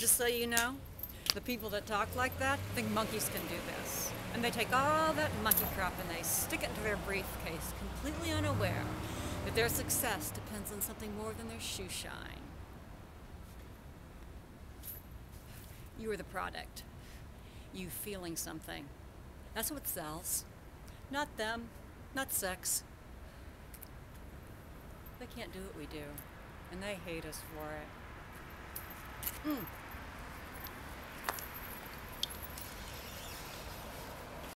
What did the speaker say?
Just so you know, the people that talk like that think monkeys can do this. And they take all that monkey crap and they stick it into their briefcase, completely unaware that their success depends on something more than their shoe shine. You are the product. You feeling something. That's what sells. Not them, not sex. They can't do what we do, and they hate us for it. Mm.